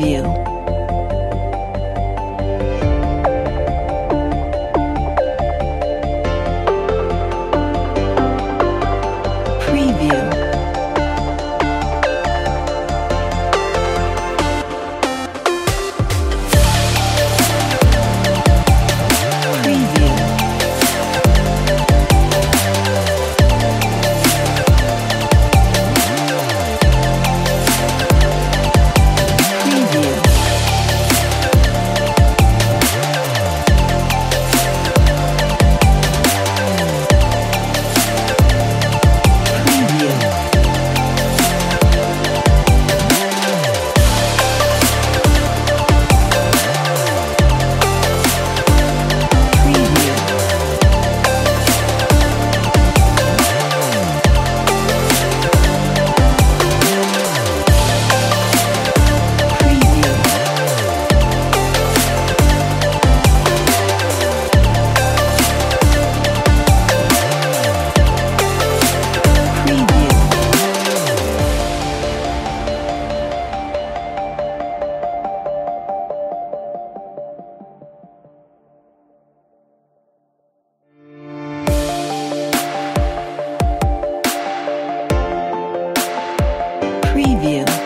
view. Preview. Preview.